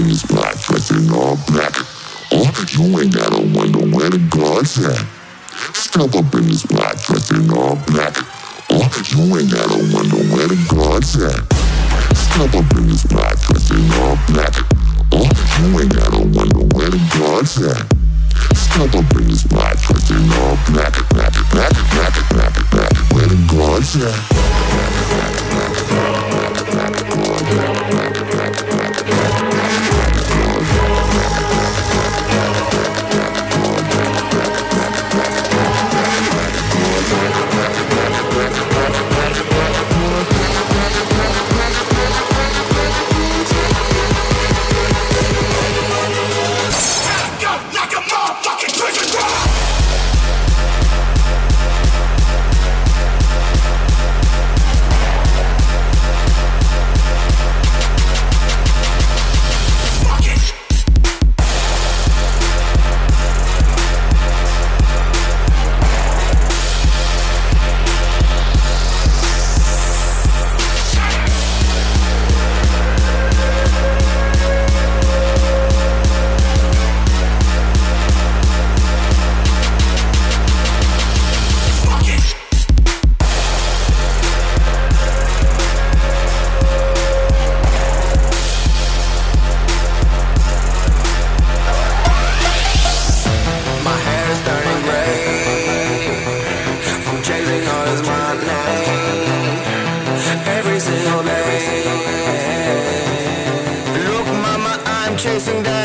in his black, dressed in all black. Oh, you ain't gotta wonder where the guards at. Step up in this black, dressed in all black. Oh, you ain't gotta wonder where the guards at. Step up in this black, dressed in all black. Oh, you ain't gotta wonder where the guards at. Step up in this black, dressed in all black, black, black, black, black, black, black, where the guards at.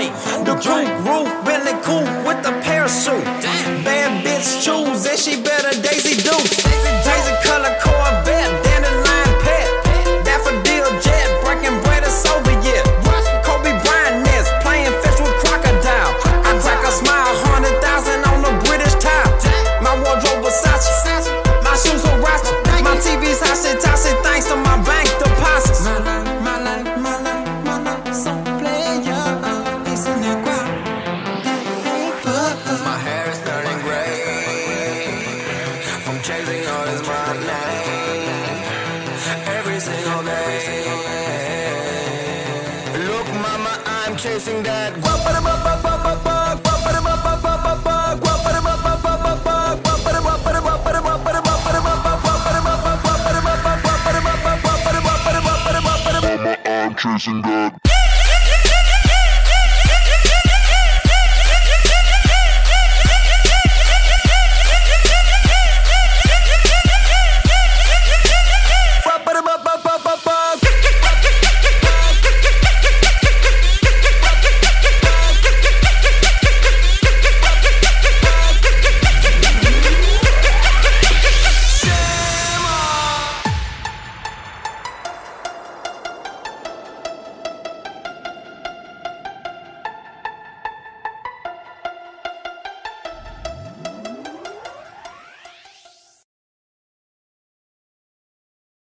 dream. The coupe chasing all this money every single day. Look, mama, I'm chasing that. guap-a-da-ba-ba-ba-ba-ba, I'm chasing that.